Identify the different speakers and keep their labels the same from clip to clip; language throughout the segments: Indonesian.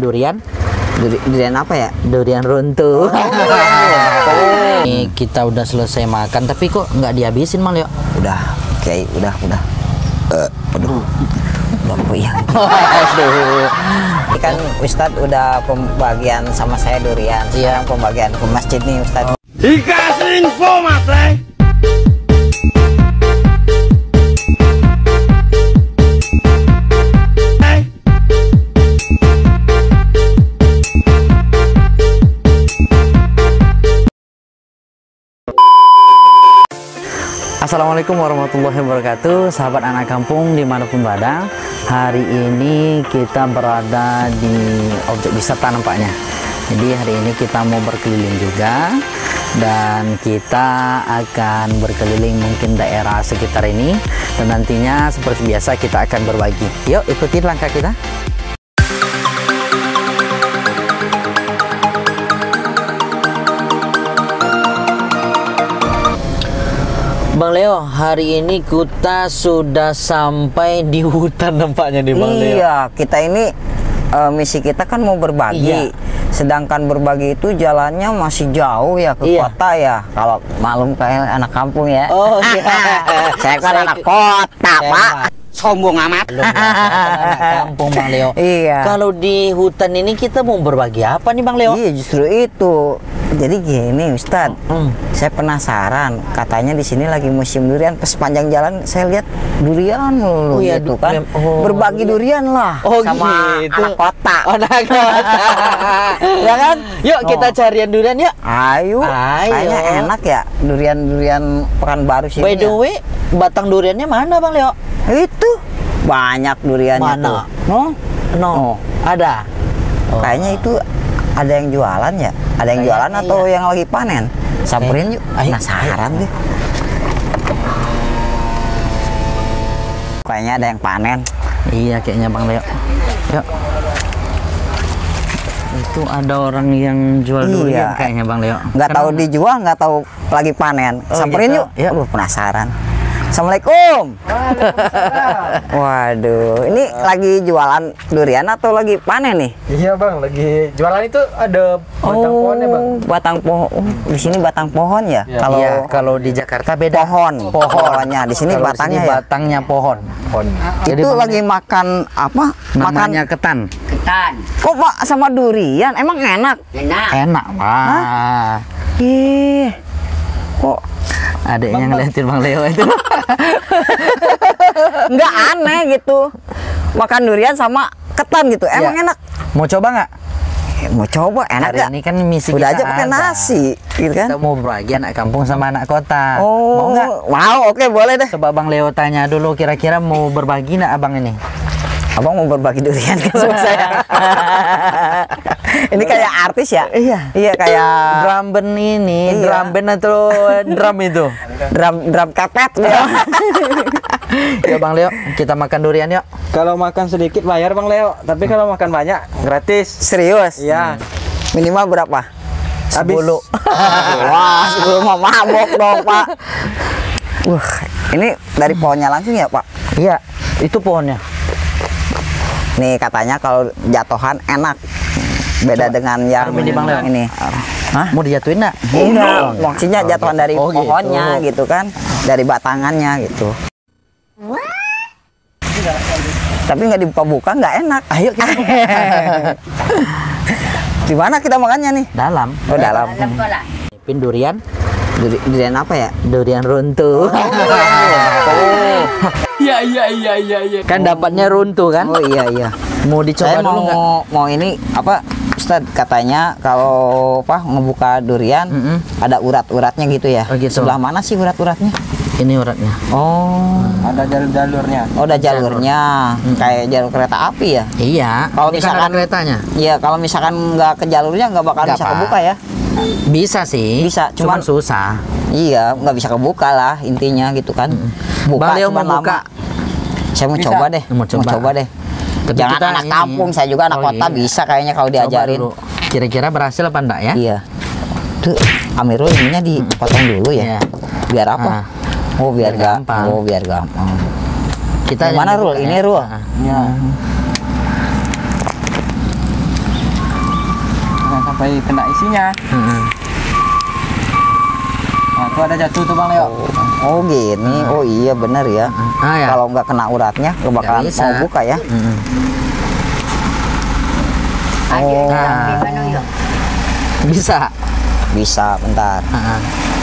Speaker 1: durian
Speaker 2: Duri, durian apa ya?
Speaker 1: durian runtuh Ini kita udah selesai makan tapi kok nggak dihabisin mal yuk
Speaker 2: Udah, oke, udah, udah. Eh, aduh. Udah puyeng.
Speaker 1: aduh
Speaker 2: Ini kan Ustadz udah pembagian sama saya durian. Sekarang pembagian ke masjid nih Ustadz.
Speaker 3: Dikasih info mas
Speaker 1: Assalamualaikum warahmatullahi wabarakatuh. Sahabat anak kampung di mana pun berada Hari ini kita berada di objek wisata nampaknya. Jadi hari ini kita mau berkeliling juga Dan kita akan berkeliling mungkin daerah sekitar ini. Dan nantinya seperti biasa kita akan berbagi. Yuk ikuti langkah kita Bang Leo, hari ini kita sudah sampai di hutan nampaknya nih Bang Leo.
Speaker 2: Iya, kita ini eh, misi kita kan mau berbagi.
Speaker 1: Iya.
Speaker 2: Sedangkan berbagi itu jalannya masih jauh ya ke
Speaker 1: Iya.
Speaker 2: kota ya. Kalau malum kayak anak kampung ya.
Speaker 1: Oh iya.
Speaker 2: Saya kan
Speaker 1: Saya
Speaker 2: anak kota,
Speaker 1: Saya
Speaker 2: Pak. Sombong amat.
Speaker 1: ya, saya kan kampung Bang Leo.
Speaker 2: Iya.
Speaker 1: Kalau di hutan ini kita mau berbagi apa nih Bang Leo?
Speaker 2: Iya, justru itu. Jadi gini, Ustadz.
Speaker 1: Hmm.
Speaker 2: Saya penasaran, katanya di sini lagi musim durian. Pas panjang jalan saya lihat durian
Speaker 1: Oh
Speaker 2: loh,
Speaker 1: iya,
Speaker 2: gitu kan.
Speaker 1: oh,
Speaker 2: Berbagi durian lah
Speaker 1: Oh
Speaker 2: sama
Speaker 1: gitu.
Speaker 2: anak kota.
Speaker 1: Oh, anak kota. ya kan? Yuk kita
Speaker 2: Oh.
Speaker 1: carian durian yuk.
Speaker 2: Ayo,
Speaker 1: Ayo.
Speaker 2: kayaknya enak ya durian-durian Pekanbaru sini.
Speaker 1: By the
Speaker 2: ya.
Speaker 1: way, batang duriannya mana Bang Leo?
Speaker 2: Itu banyak duriannya
Speaker 1: Mana?
Speaker 2: tuh. Oh,
Speaker 1: No.
Speaker 2: Oh.
Speaker 1: Ada. Oh.
Speaker 2: Kayaknya itu ada yang jualan ya? Ada yang
Speaker 1: Kayaknya
Speaker 2: jualan atau
Speaker 1: iya.
Speaker 2: yang lagi panen? Samperin yuk.
Speaker 1: Ayo.
Speaker 2: Penasaran deh. Kayaknya ada yang panen.
Speaker 1: Iya kayaknya Bang Leo. Yuk. Itu ada orang yang jual
Speaker 2: Iya.
Speaker 1: durian kayaknya Bang Leo.
Speaker 2: Nggak tahu
Speaker 1: Kenapa?
Speaker 2: dijual, nggak tahu lagi panen.
Speaker 1: Oh,
Speaker 2: Samperin
Speaker 1: gitu.
Speaker 2: yuk.
Speaker 1: Yuk.
Speaker 2: Aduh, penasaran. Assalamualaikum. Waduh, ini lagi jualan durian atau lagi panen nih?
Speaker 4: Iya bang, lagi jualan itu ada batang pohonnya bang.
Speaker 2: Oh, batang pohon. Oh, di sini batang pohon ya?
Speaker 4: Iya.
Speaker 2: Kalau
Speaker 1: Iya, kalau di Jakarta beda.
Speaker 2: pohon, pohonnya di sini
Speaker 1: Kalau
Speaker 2: batangnya
Speaker 1: sini
Speaker 2: ya.
Speaker 1: batangnya pohon.
Speaker 4: Pohon.
Speaker 1: Jadi
Speaker 2: itu
Speaker 1: Bang
Speaker 2: lagi makan apa?
Speaker 1: Namanya
Speaker 2: Makan
Speaker 1: ketan.
Speaker 2: kok Pak sama durian? Emang enak?
Speaker 1: Enak, Pak.
Speaker 2: Ih. Kok
Speaker 1: Adiknya ngeliatin Bang Leo itu.
Speaker 2: nggak aneh gitu. Makan durian sama ketan gitu. Emang
Speaker 1: Iya.
Speaker 2: enak?
Speaker 1: Mau coba nggak?
Speaker 2: Eh, mau coba enak
Speaker 1: Hari
Speaker 2: nggak?
Speaker 1: ini kan misi
Speaker 2: Udah
Speaker 1: kita
Speaker 2: aja pakai nasi, gitu kan?
Speaker 1: Kita mau berbagi anak kampung sama anak kota.
Speaker 2: Oh,
Speaker 1: Mau nggak?
Speaker 2: Mau, oke boleh deh.
Speaker 1: Coba Bang Leo tanya dulu kira-kira mau berbagi nggak abang ini?
Speaker 2: Abang mau berbagi durian kan sama saya. Ini kayak artis ya?
Speaker 1: Iya.
Speaker 2: Iya kayak
Speaker 1: Drum band ini,
Speaker 2: Iya.
Speaker 1: drum band atau drum itu?
Speaker 2: drum drum kepet ya.
Speaker 1: Yuk Bang Leo, kita makan durian yuk.
Speaker 4: Kalau makan sedikit bayar bang Leo, tapi kalau makan banyak gratis.
Speaker 2: Serius?
Speaker 4: Iya.
Speaker 2: Minimal berapa?
Speaker 4: Habis.
Speaker 1: Sepuluh.
Speaker 2: Wah, sebelum mau mabok dong, Pak. Wah, ini dari pohonnya langsung ya, Pak?
Speaker 1: Iya, itu pohonnya.
Speaker 2: Nih katanya kalau jatuhan enak. Beda dengan yang
Speaker 1: ini, Bang
Speaker 2: ini.
Speaker 1: Hah? Mau dijatuhin nggak?
Speaker 2: Enggak, maksudnya jatuhan dari
Speaker 1: Oh, gitu.
Speaker 2: pohonnya gitu. kan, dari batangannya gitu. Tapi nggak dibuka-buka, nggak enak.
Speaker 1: Ayo kita
Speaker 2: Di mana kita makannya nih?
Speaker 1: dalam.
Speaker 2: Oh, dalam.
Speaker 1: Pin durian,
Speaker 2: Duri- Durian apa ya?
Speaker 1: durian runtuh.
Speaker 3: Iya iya iya iya iya.
Speaker 1: kan dapatnya runtuh kan?
Speaker 2: Oh iya iya.
Speaker 1: Mau dicoba
Speaker 2: Saya
Speaker 1: dulu
Speaker 2: mau mau ini apa Ustad katanya kalau apa ngebuka durian
Speaker 1: Mm-mm.
Speaker 2: ada urat-uratnya gitu ya.
Speaker 1: Oh, gitu.
Speaker 2: Sebelah mana sih urat-uratnya?
Speaker 1: Ini uratnya.
Speaker 2: Oh,
Speaker 4: Ada jalur-jalurnya.
Speaker 2: oh ada jalurnya kayak jalur kereta api ya.
Speaker 1: Iya.
Speaker 2: Kalau
Speaker 1: ini kan ada
Speaker 2: misalkan-
Speaker 1: keretanya.
Speaker 2: Iya, kalau misalkan nggak ke jalurnya nggak bakal
Speaker 1: Nggak,
Speaker 2: bisa
Speaker 1: Pak.
Speaker 2: kebuka ya.
Speaker 1: Bisa sih.
Speaker 2: Bisa,
Speaker 1: cuman,
Speaker 2: cuman-
Speaker 1: susah.
Speaker 2: Iya, nggak bisa kebuka lah intinya gitu kan.
Speaker 1: Bang Leo
Speaker 2: cuman
Speaker 1: mau buka.
Speaker 2: lama. Saya mau
Speaker 4: Bisa.
Speaker 2: coba deh.
Speaker 1: Mau coba.
Speaker 2: deh.
Speaker 1: Tapi
Speaker 2: Jangan
Speaker 1: kita
Speaker 2: anak kampung, saya juga anak
Speaker 1: Oh,
Speaker 2: kota
Speaker 1: iya.
Speaker 2: bisa kayaknya kalau diajarin.
Speaker 1: Kira-kira berhasil apa enggak ya?
Speaker 2: Iya. Tuh, Amirul ininya dipotong dulu ya.
Speaker 1: Iya.
Speaker 2: Biar apa?
Speaker 1: Ah.
Speaker 2: Oh, biar,
Speaker 1: Biar
Speaker 2: ga-
Speaker 1: gampang.
Speaker 2: Oh, biar gampang.
Speaker 1: Kita
Speaker 2: Yang mana,
Speaker 1: yang
Speaker 2: Rul?
Speaker 1: buka
Speaker 2: Ini,
Speaker 1: ya.
Speaker 2: Rul?
Speaker 1: Ah.
Speaker 4: Iya. sampai kena isinya.
Speaker 1: Heeh.
Speaker 4: Tuh ada jatuh tuh Bang Leo.
Speaker 2: Oh gini, oh iya bener ya.
Speaker 1: Ah ya.
Speaker 2: Kalau nggak kena uratnya, bakalan
Speaker 1: bisa.
Speaker 2: mau buka ya.
Speaker 1: Heeh.
Speaker 2: Oh,
Speaker 1: Nah, bisa.
Speaker 2: bisa bentar.
Speaker 1: Heeh.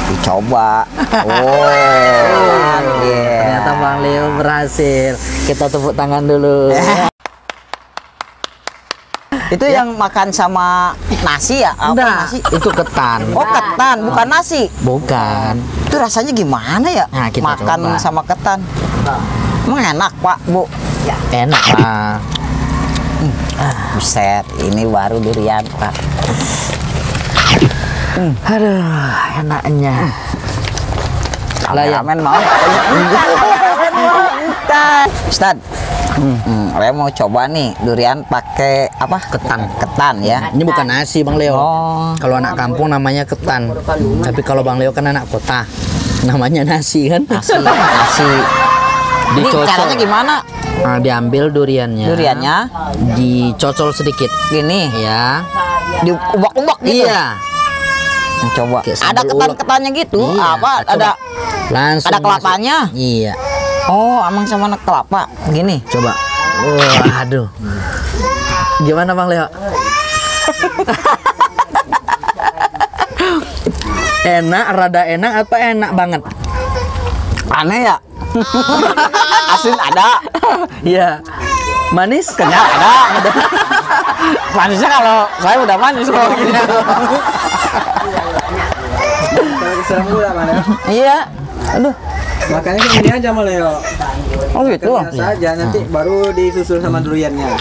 Speaker 2: Dicoba. Oh, iya.
Speaker 1: Ternyata Bang Leo berhasil. Kita tepuk tangan dulu.
Speaker 2: Itu yang makan sama nasi ya? Apa
Speaker 1: Enggak,
Speaker 2: nasi?
Speaker 1: itu ketan.
Speaker 2: Oh ketan, bukan nasi.
Speaker 1: Bukan.
Speaker 2: Itu rasanya gimana ya?
Speaker 1: Nah, kita
Speaker 2: makan
Speaker 1: coba.
Speaker 2: sama ketan. Emang enak pak, bu?
Speaker 1: Enak lah.
Speaker 2: Buset, ini baru durian pak.
Speaker 1: Aduh, enaknya. Lah ya.
Speaker 2: Kameramen mau? Ustad, hmm. saya mau coba nih durian pakai apa?
Speaker 1: Ketan.
Speaker 2: Ketan ya.
Speaker 1: Ini bukan nasi Bang Leo.
Speaker 2: Oh.
Speaker 1: Kalau anak kampung namanya ketan. Tapi kalau Bang Leo kan anak kota. Namanya nasi kan?
Speaker 2: Nasi, nasi. Ini
Speaker 1: Dicocol.
Speaker 2: caranya gimana?
Speaker 1: Nah, diambil duriannya.
Speaker 2: Duriannya
Speaker 1: Dicocol sedikit.
Speaker 2: gini,
Speaker 1: Ya.
Speaker 2: diubak-ubak gitu.
Speaker 1: Iya.
Speaker 2: Nah, Coba. Ada ketan-ketannya gitu?
Speaker 1: Iya,
Speaker 2: Apa?
Speaker 1: coba.
Speaker 2: Ada
Speaker 1: Langsung
Speaker 2: Ada
Speaker 1: masuk.
Speaker 2: kelapanya?
Speaker 1: Iya.
Speaker 2: Oh, amang sama anak kelapa. Gini.
Speaker 1: Coba. Wah, aduh. Gimana Bang Leo? enak, rada enak apa enak banget?
Speaker 2: Aneh ya? Asin ada,
Speaker 1: Iya. Manis?
Speaker 2: kenyal ada. Manisnya kalau saya udah manis kalau gini.
Speaker 4: Gula Bang Leo.
Speaker 2: Iya. Aduh.
Speaker 4: Makanya kayak gini aja Bang Leo.
Speaker 2: Oh gitu.
Speaker 4: Saja nanti baru disusul sama duriannya.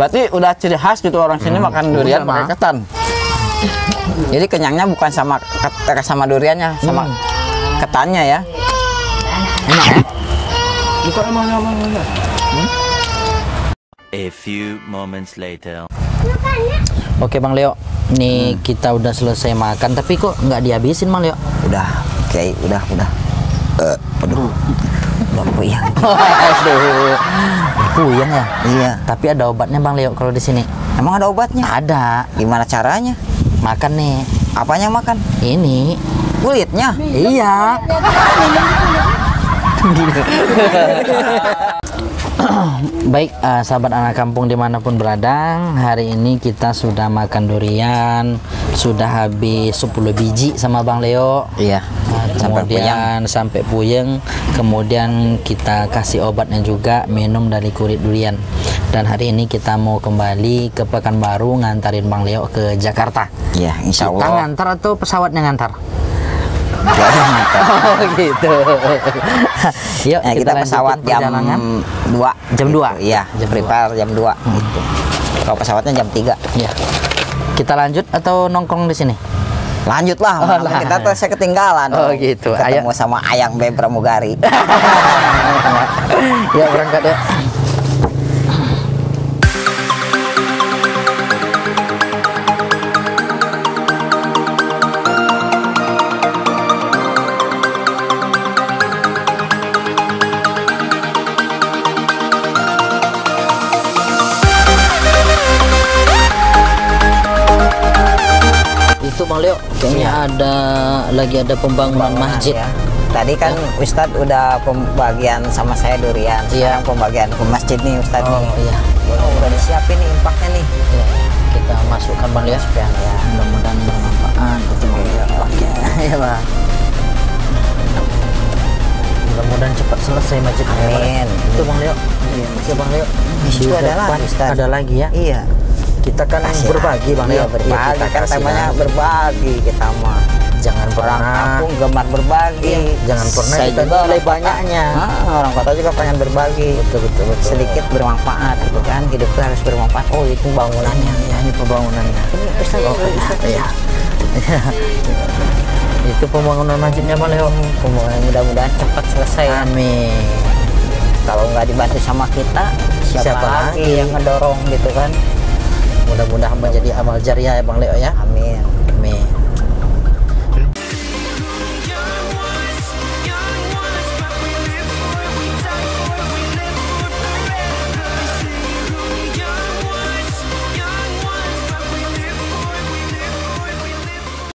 Speaker 2: Berarti udah ciri khas gitu orang sini makan durian pakai ketan. Jadi kenyangnya bukan sama ket- sama duriannya, sama ketannya ya.
Speaker 1: Enak ya?
Speaker 4: Buka emangnya Bang Leo.
Speaker 5: A few moments later.
Speaker 1: Oke Bang Leo, nih kita udah selesai makan tapi kok nggak dihabisin Bang Leo?
Speaker 2: Udah, oke, udah, udah. Eh, aduh. Udah puyeng.
Speaker 1: Aduh, puyeng ya?
Speaker 2: Iya.
Speaker 1: Tapi ada obatnya Bang Leo kalau di sini.
Speaker 2: Emang ada obatnya?
Speaker 1: Ada.
Speaker 2: Gimana caranya?
Speaker 1: Makan nih.
Speaker 2: Apanya makan?
Speaker 1: Ini.
Speaker 2: Kulitnya.
Speaker 1: Iya. Baik, eh, sahabat anak kampung di mana pun berada, hari ini kita sudah makan durian, sudah habis 10 biji sama Bang Leo.
Speaker 2: Iya.
Speaker 1: Nah,
Speaker 2: Sampai puyeng.
Speaker 1: kemudian sampai puyeng, kemudian kita kasih obatnya juga minum dari kulit durian. Dan hari ini kita mau kembali ke Pekanbaru ngantarin Bang Leo ke Jakarta.
Speaker 2: Iya, insya
Speaker 1: Kita
Speaker 2: Allah.
Speaker 1: ngantar atau pesawatnya ngantar?
Speaker 2: Jadi mantap.
Speaker 1: Oh gitu. Yuk
Speaker 2: Nah, kita
Speaker 1: lanjutin
Speaker 2: pesawat jam
Speaker 1: perjalanan.
Speaker 2: 2
Speaker 1: Jam 2?
Speaker 2: Iya,
Speaker 1: Jam
Speaker 2: prepare jam 2 gitu. Kalau pesawatnya jam 3
Speaker 1: Ya. Kita lanjut atau nongkrong di sini?
Speaker 2: Lanjut lah,
Speaker 1: Oh, lah.
Speaker 2: kita tuh saya ketinggalan.
Speaker 1: Oh,
Speaker 2: dong.
Speaker 1: gitu.
Speaker 2: Ketemu
Speaker 1: Ayo.
Speaker 2: sama Ayang B Pramugari.
Speaker 1: ya berangkat ya. Kayaknya ada lagi ada pembangunan masjid.
Speaker 2: Ya. Tadi kan Ustadz udah pembagian sama saya durian.
Speaker 1: Iya.
Speaker 2: Sekarang pembagian ke masjid nih Ustadz
Speaker 1: Oh
Speaker 2: nih.
Speaker 1: iya.
Speaker 2: Udah disiapin nih impaknya nih.
Speaker 1: Ya, kita masukkan Bang.
Speaker 2: Ya, ya.
Speaker 1: Mudah-mudahan bermanfaat. Betul. Ya, Bang. Mudah-mudahan cepat selesai masjid.
Speaker 2: Amin.
Speaker 1: Itu Bang Leo. Iya, Bang Leo.
Speaker 2: Di situ ada lagi, Ustaz.
Speaker 1: Ada lagi ya.
Speaker 2: Iya.
Speaker 1: Kita kan
Speaker 2: Kasih
Speaker 1: berbagi Bang
Speaker 2: Iya,
Speaker 1: Leo.
Speaker 2: berbagi.
Speaker 1: kita
Speaker 2: kan temanya berbagi kita mah.
Speaker 1: Jangan
Speaker 2: Orang
Speaker 1: pernah
Speaker 2: kampung gemar berbagi.
Speaker 1: Iya, jangan pernah
Speaker 2: Saya
Speaker 1: kita
Speaker 2: juga
Speaker 1: nilai
Speaker 2: orang
Speaker 1: banyaknya.
Speaker 2: Ah, orang kota juga pengen berbagi.
Speaker 1: Betul, betul, betul.
Speaker 2: Sedikit bermanfaat gitu kan. Hidup itu harus bermanfaat. Oh, itu bangunannya.
Speaker 1: Ya, ini pembangunannya.
Speaker 2: Ustaz,
Speaker 1: Oh,
Speaker 2: Ustaz.
Speaker 1: iya. Itu pembangunan masjidnya Bang Leo.
Speaker 2: Pembangunan mudah-mudahan cepat selesai. ya.
Speaker 1: Amin.
Speaker 2: Kalau nggak dibantu sama kita, siapa,
Speaker 1: Siapa
Speaker 2: lagi
Speaker 1: lagi?
Speaker 2: yang ngedorong gitu kan?
Speaker 1: Mudah-mudahan menjadi amal jariah ya Bang Leo ya.
Speaker 2: Amin.
Speaker 1: Amin.